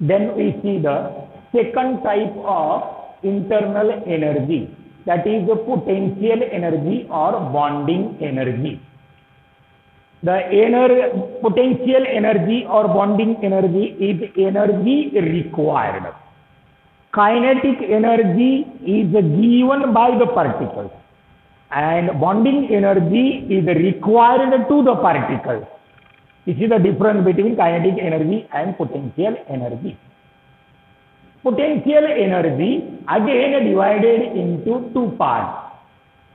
Then we see the second type of internal energy that is the potential energy or bonding energy. The ener potential energy or bonding energy is energy required. Kinetic energy is given by the particles and bonding energy is required to the particles. This is the difference between kinetic energy and potential energy. Potential energy again divided into two parts.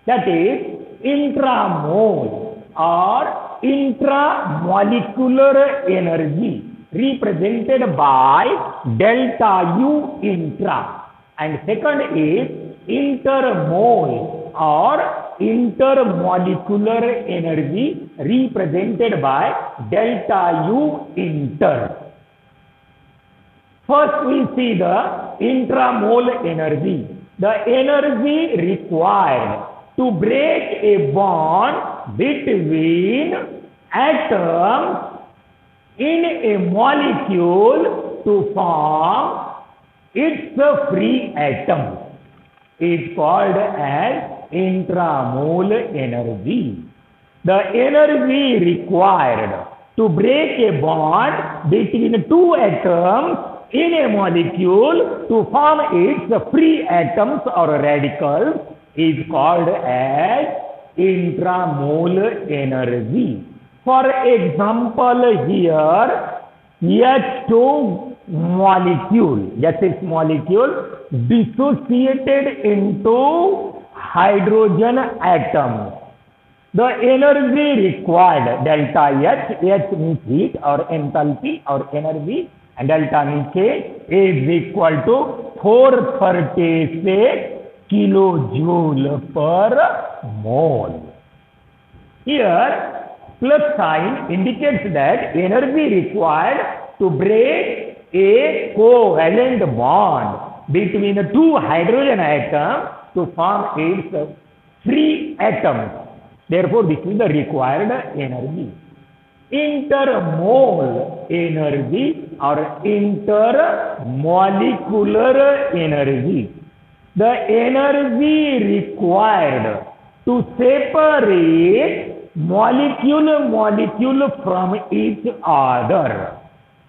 That is intramole or intramolecular energy represented by delta U intra and second is intermole or intermolecular energy represented by delta U inter. First we see the intramole energy. The energy required to break a bond between atoms in a molecule to form its free atom is called as intramole energy. The energy required to break a bond between two atoms in a molecule to form its free atoms or radicals is called as intramole energy. For example, here H2 molecule, gaseous molecule dissociated into hydrogen atoms. The energy required delta H, H means heat or enthalpy or energy and delta means K is equal to 436 kilojoule per mole. Here plus sign indicates that energy required to break a covalent bond between two hydrogen atoms to form its uh, free atoms. Therefore, this is the required energy. Intermole energy or intermolecular energy. The energy required to separate molecule molecule from each other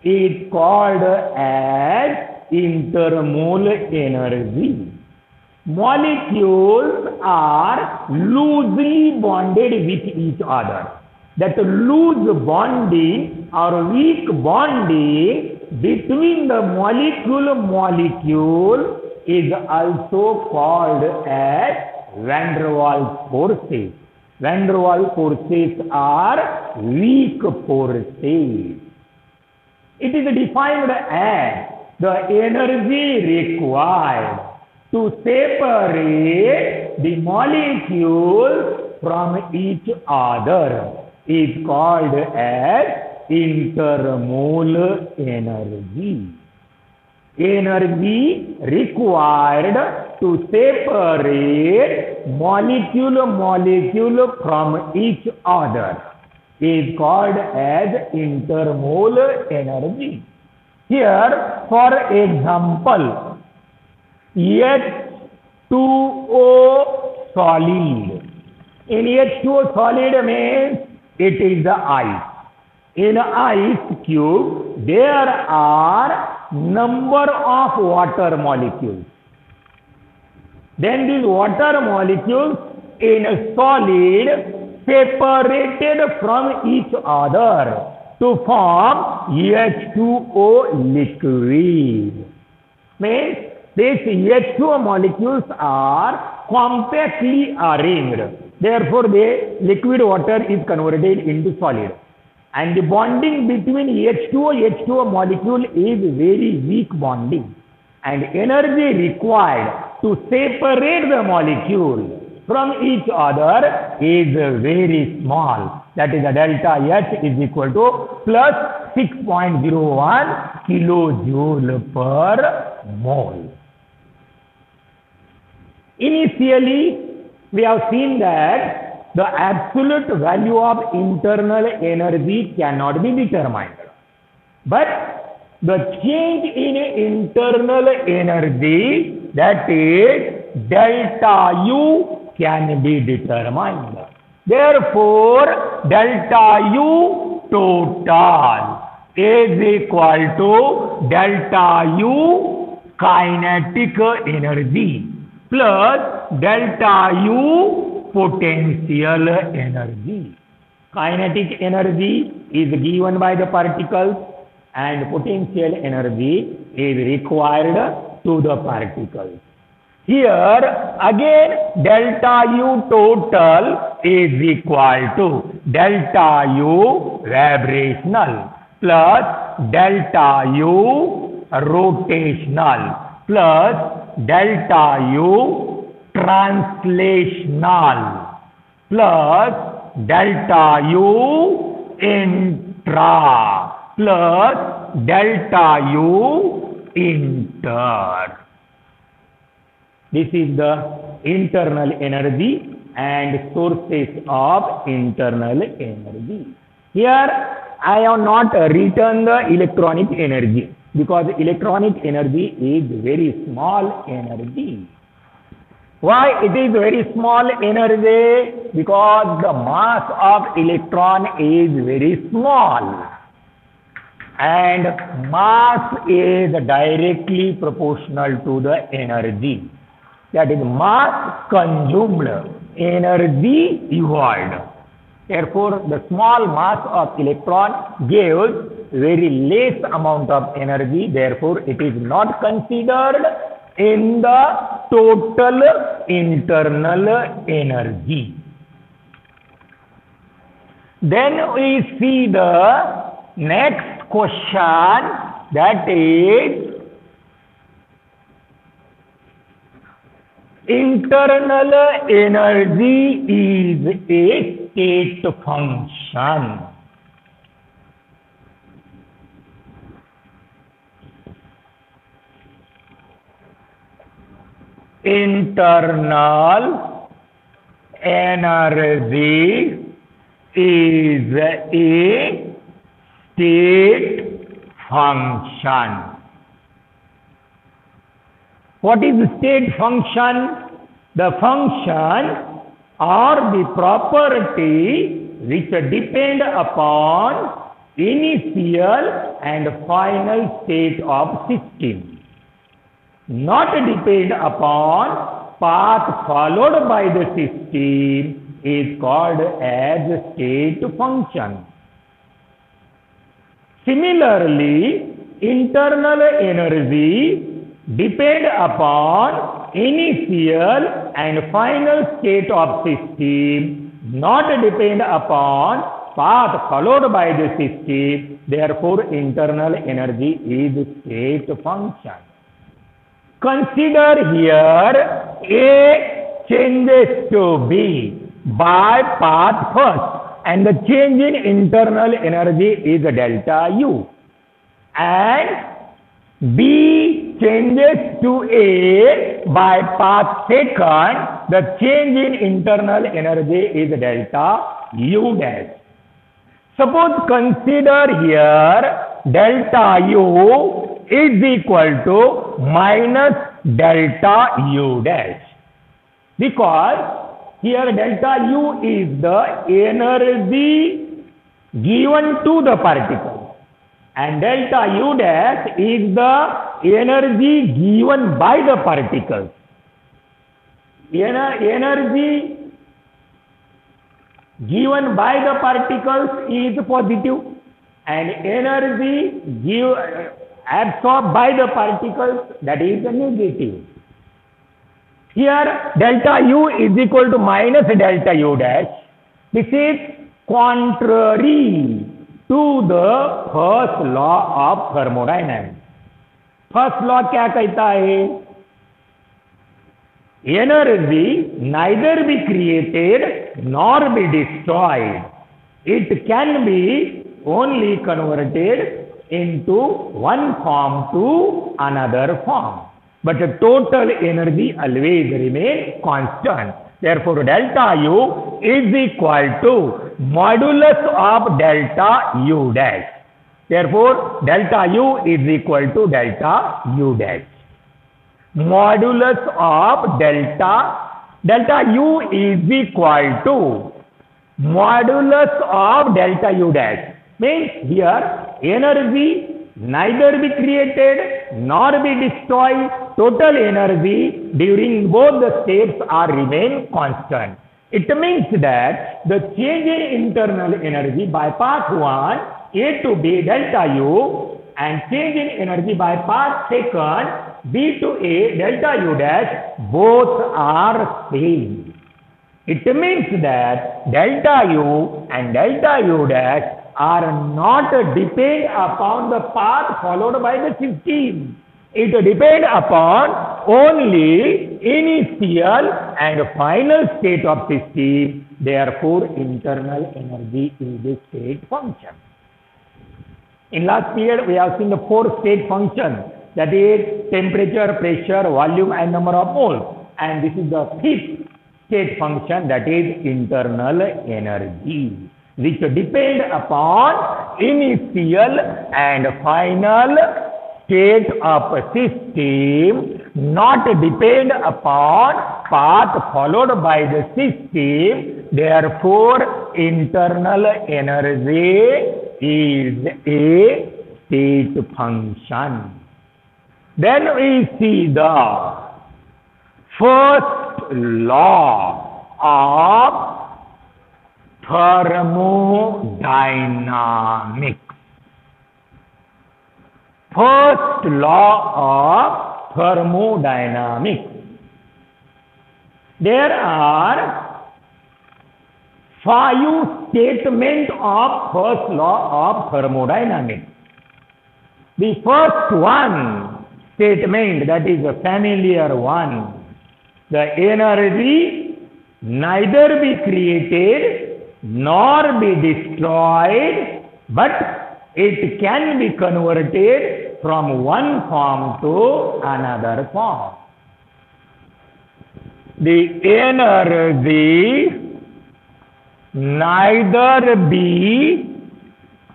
is called as intermole energy. Molecules are loosely bonded with each other. That loose bonding or weak bonding between the molecule molecule is also called as van der Waals forces. Van der Waals forces are weak forces. It is defined as the energy required to separate the molecules from each other is called as intermole energy. Energy required to separate molecule molecule from each other is called as intermole energy. Here, for example, H2O solid. In H2O solid means it is the ice. In ice cube, there are number of water molecules. Then these water molecules in solid separated from each other to form H2O liquid. Means these H2O molecules are compactly arranged. Therefore, the liquid water is converted into solid. And the bonding between H2O, H2O molecule is very weak bonding. And energy required to separate the molecule from each other is very small. That is the delta H is equal to plus 6.01 kilojoule per mole. Initially, we have seen that the absolute value of internal energy cannot be determined. But the change in internal energy that is delta U can be determined. Therefore, delta U total is equal to delta U kinetic energy plus delta U potential energy kinetic energy is given by the particle and potential energy is required to the particle here again delta U total is equal to delta U vibrational plus delta U rotational plus delta U translational plus delta U intra plus delta U inter. This is the internal energy and sources of internal energy. Here I have not written the electronic energy because electronic energy is very small energy. Why it is very small energy? Because the mass of electron is very small and mass is directly proportional to the energy. That is mass consumed, energy evolved. Therefore, the small mass of electron gives very less amount of energy. Therefore, it is not considered in the total internal energy. Then we see the next question that is internal energy is a state function. Internal energy is a state function. What is state function? The function or the property which depend upon initial and final state of system. Not depend upon path followed by the system is called as state function. Similarly, internal energy depend upon initial and final state of system, not depend upon path followed by the system. Therefore, internal energy is state function. Consider here A changes to B by path first and the change in internal energy is delta U and B changes to A by path second, the change in internal energy is delta U dash. Suppose consider here delta U is equal to minus delta U dash. Because here delta U is the energy given to the particle and delta U dash is the energy given by the particles. Ener energy given by the particles is positive and energy give, absorbed by the particles that is negative. Here delta U is equal to minus delta U dash. This is contrary to the first law of thermodynamics first law क्या कहता है? Energy neither be created nor be destroyed it can be only converted into one form to another form. But the total energy always remain constant. Therefore, delta U is equal to modulus of delta U dash. Therefore, delta U is equal to delta U dash. Modulus of delta, delta U is equal to modulus of delta U dash. Means here energy neither be created nor be destroyed. Total energy during both the states are remain constant. It means that the change in internal energy by part 1 A to B delta U and change in energy by part second B to A delta U dash both are same. It means that delta U and delta U dash are not depend upon the path followed by the system. It depend upon only initial and final state of system. Therefore, internal energy is the state function. In last period, we have seen the four state functions. That is temperature, pressure, volume and number of moles. And this is the fifth state function that is internal energy which depend upon initial and final state of system not depend upon path followed by the system. Therefore internal energy is a state function. Then we see the first law of thermodynamics. First law of thermodynamics. There are five statements of first law of thermodynamics. The first one statement that is a familiar one. The energy neither be created nor be destroyed, but it can be converted from one form to another form. The energy neither be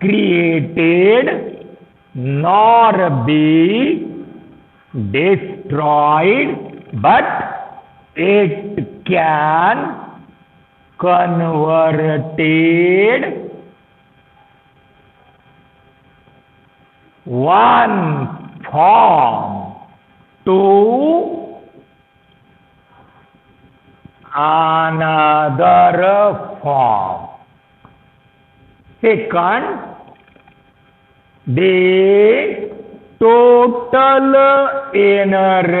created nor be destroyed, but it can converted one form to another form. Second, the total energy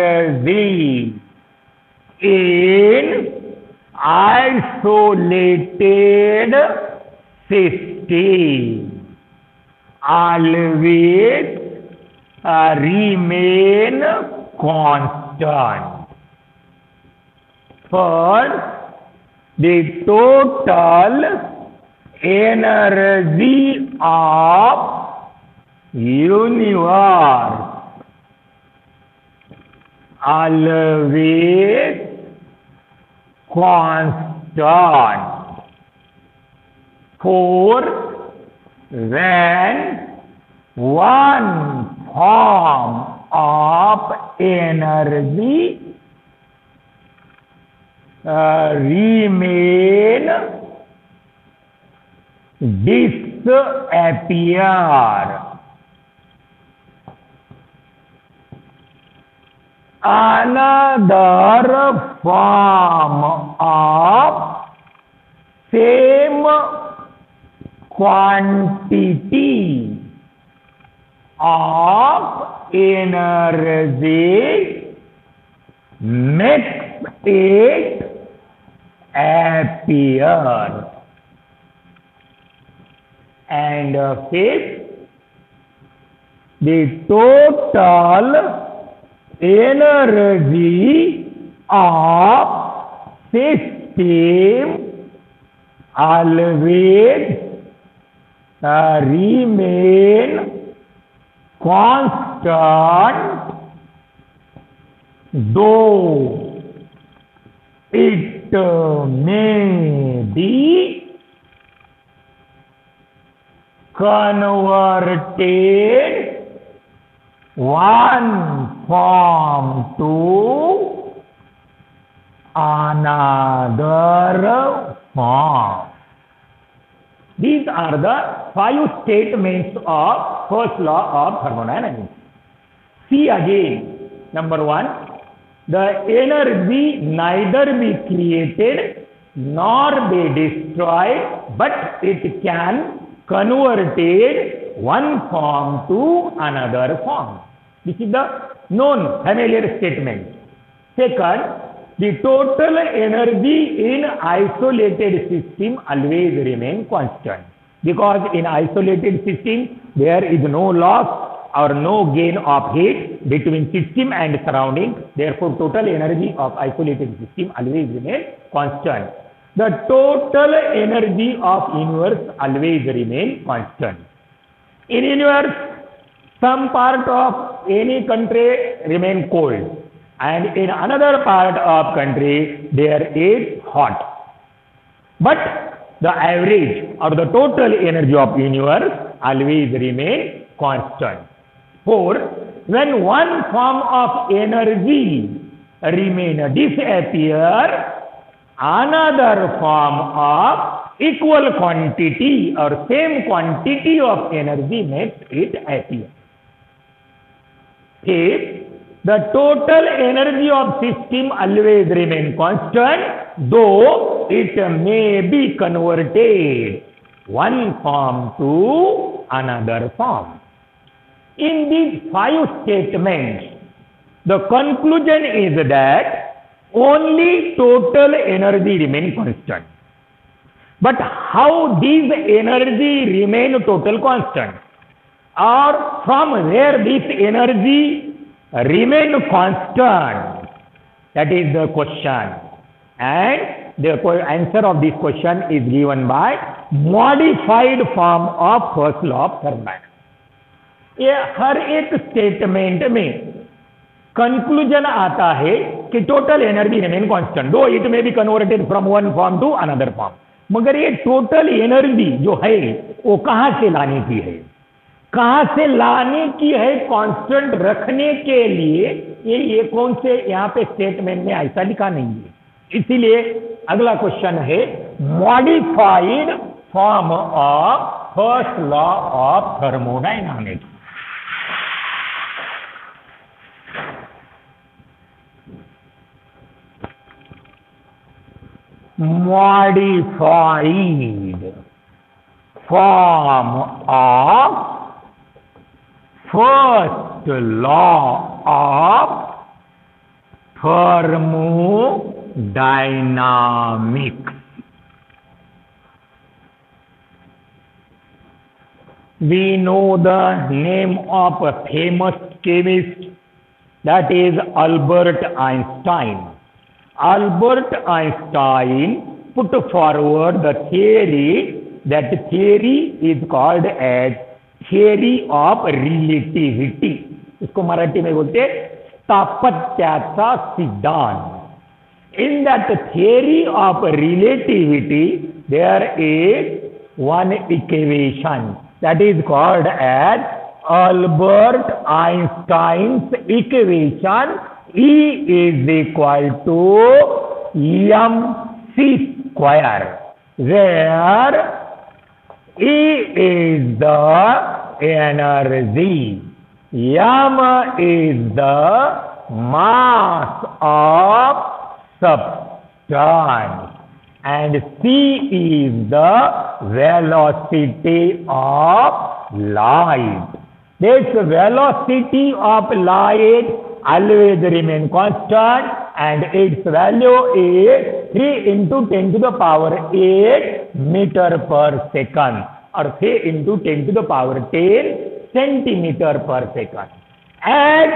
in isolated system always uh, remain constant. First, the total energy of universe always constant. For when one form of energy uh, remain disappear. Another form of same quantity of energy makes it appear. And fifth, the total ten of up system always remain constant though it may be converted one form to another form. These are the five statements of first law of thermodynamics. See again, number one, the energy neither be created nor be destroyed, but it can converted one form to another form. This is the known familiar statement. Second, the total energy in isolated system always remain constant. Because in isolated system, there is no loss or no gain of heat between system and surrounding. Therefore, total energy of isolated system always remain constant. The total energy of universe always remain constant. In universe, some part of any country remain cold and in another part of country there is hot. But the average or the total energy of universe always remain constant. For when one form of energy remain disappear, another form of equal quantity or same quantity of energy makes it appear. If the total energy of system always remain constant, though it may be converted one form to another form. In these five statements, the conclusion is that only total energy remain constant. But how these energy remain total constant? Or from where this energy remain constant? That is the question. And the answer of this question is given by modified form of first law of thermodynamics. ये हर एक statement में conclusion आता है कि total energy remain constant though it may be converted from one form to another form मगर ये total energy जो है, वो कहाँ से लाने की है? कहाँ से लाने की है कांस्टेंट रखने के लिए? ये ये कौन से यहाँ पे स्टेटमेंट में ऐसा लिखा नहीं है। इसीलिए अगला क्वेश्चन है modified form of first law of thermodynamics modified form of first law of thermodynamics. We know the name of a famous chemist that is Albert Einstein. Albert Einstein put forward the theory, that theory is called as theory of relativity. इसको मराठी में बोलते स्थापत्याचा सिद्धांत in that theory of relativity there is one equation that is called as Albert Einstein's equation E is equal to mc square. Where E is the energy. M is the mass of substance. And c is the velocity of light. This velocity of light always remain constant and its value is 3 into 10 to the power 8 meter per second or 3 into 10 to the power 10 centimeter per second. And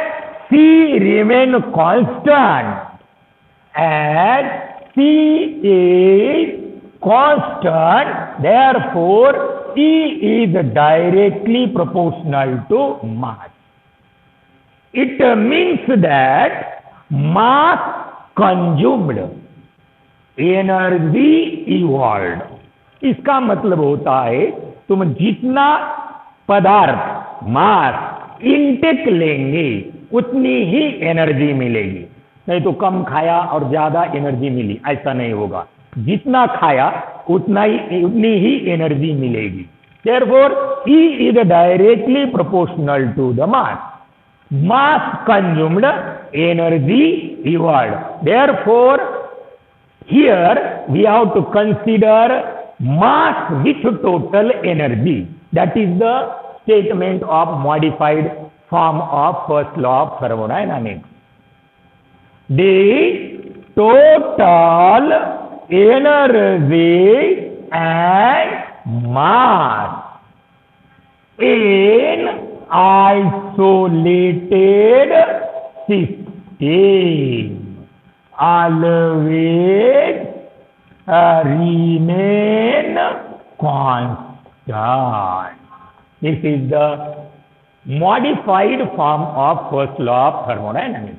C remain constant and C is constant therefore E is directly proportional to mass. It means that mass consumed, energy evolved. इसका मतलब होता है तुम जितना पदार्थ मास intake लेंगे उतनी ही एनर्जी मिलेगी। नहीं तो कम खाया और ज़्यादा एनर्जी मिली ऐसा नहीं होगा। जितना खाया उतना ही उतनी ही एनर्जी मिलेगी। Therefore E is directly proportional to the mass. Mass consumed energy reward. Therefore here we have to consider mass with total energy. That is the statement of modified form of first law of thermodynamics. The total energy and mass in isolated system always uh, remain constant. This is the modified form of first law of thermodynamics.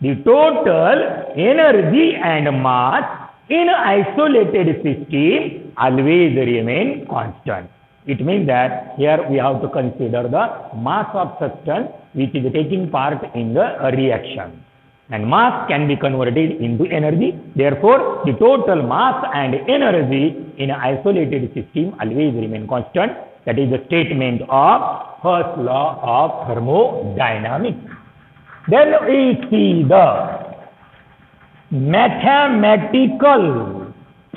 The total energy and mass in isolated system always remain constant. It means that here we have to consider the mass of substance which is taking part in the reaction. And mass can be converted into energy. Therefore, the total mass and energy in an isolated system always remain constant. That is the statement of first law of thermodynamics. Then we see the mathematical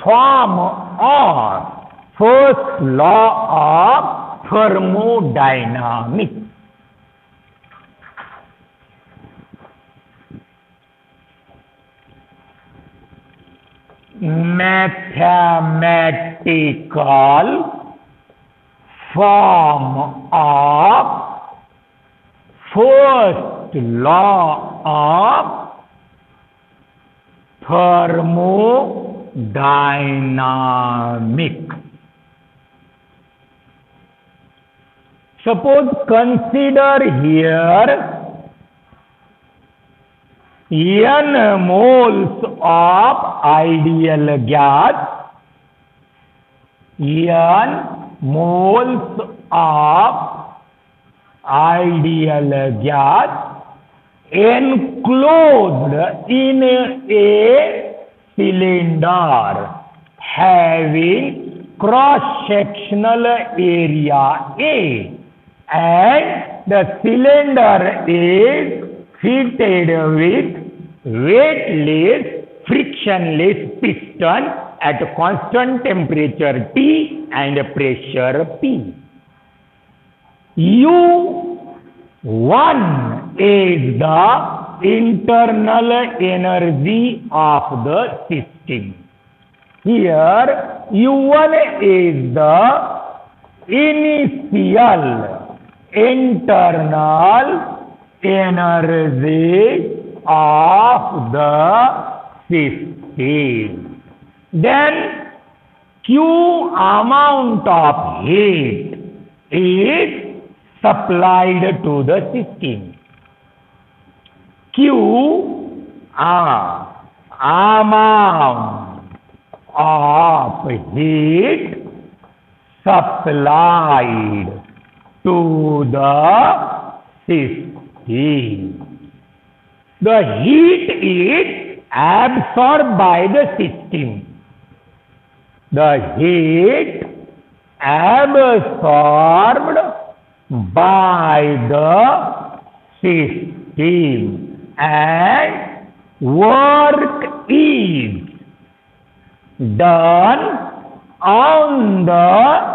form of first law of thermodynamics. Mathematical form of first law of thermodynamics. Suppose consider here n moles of ideal gas, n moles of ideal gas enclosed in a cylinder having cross-sectional area A and the cylinder is fitted with weightless frictionless piston at constant temperature T and pressure P. U1 is the internal energy of the system. Here U1 is the initial internal energy of the system. Then Q amount of heat is supplied to the system. Q uh, amount of heat supplied to the system. The heat is absorbed by the system. The heat absorbed by the system and work is done on the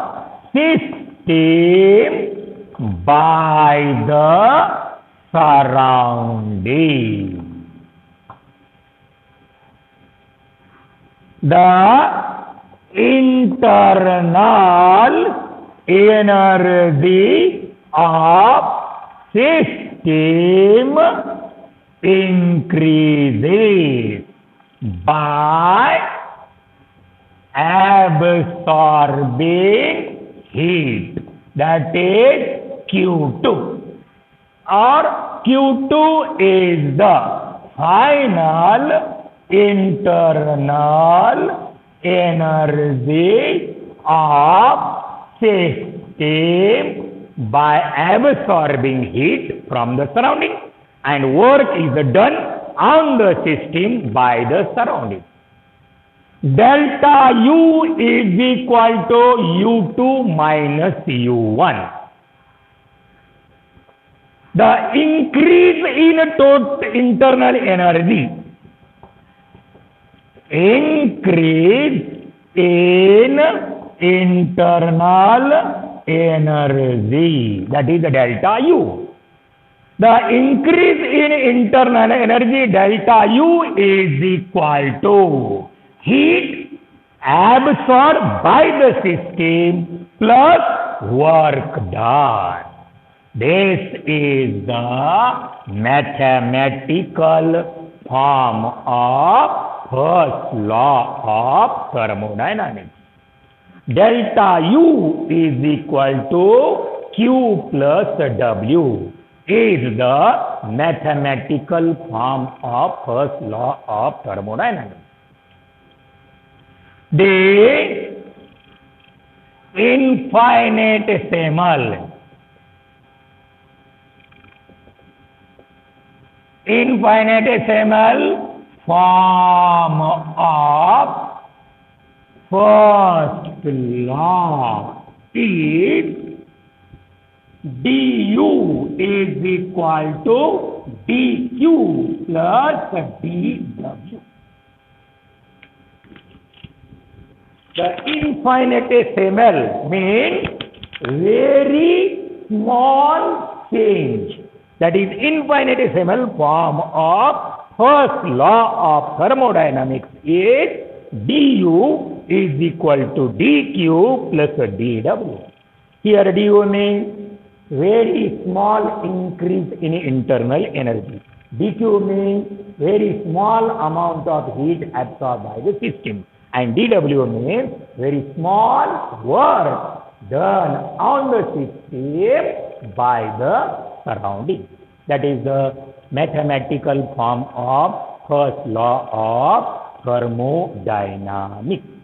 system by the surrounding. The internal energy of system increases by absorbing heat that is Q2 or Q2 is the final internal energy of system. by absorbing heat from the surrounding and work is done on the system by the surrounding. Delta U is equal to U2 minus U1. The increase in total internal energy, increase in internal energy, that is the delta U. The increase in internal energy delta U is equal to heat absorbed by the system plus work done. This is the mathematical form of first law of thermodynamics. Delta U is equal to Q plus W is the mathematical form of first law of thermodynamics. The infinitesimal infinitesimal form of first law is du is equal to dq plus dw. The infinitesimal means very small change. That is infinitesimal form of first law of thermodynamics is du is equal to dq plus dw. Here du means very small increase in internal energy. dq means very small amount of heat absorbed by the system and dW means very small work done on the system by the surrounding. That is the mathematical form of first law of thermodynamics.